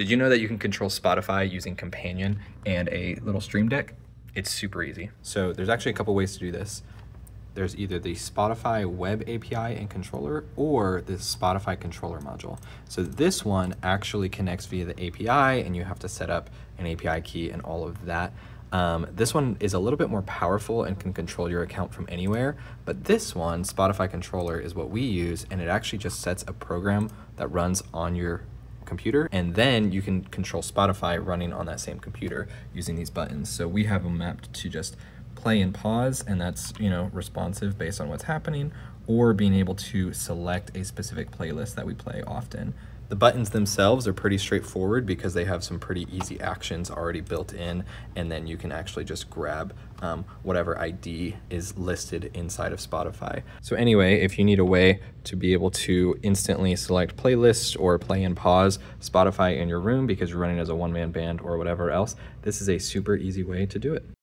Did you know that you can control Spotify using Companion and a little Stream Deck? It's super easy. So there's actually a couple ways to do this. There's either the Spotify web API and controller or the Spotify controller module. So this one actually connects via the API and you have to set up an API key and all of that. Um, this one is a little bit more powerful and can control your account from anywhere, but this one, Spotify controller, is what we use and it actually just sets a program that runs on your computer and then you can control Spotify running on that same computer using these buttons. So we have them mapped to just play and pause and that's, you know, responsive based on what's happening or being able to select a specific playlist that we play often. The buttons themselves are pretty straightforward because they have some pretty easy actions already built in, and then you can actually just grab um, whatever ID is listed inside of Spotify. So anyway, if you need a way to be able to instantly select playlists or play and pause Spotify in your room because you're running as a one-man band or whatever else, this is a super easy way to do it.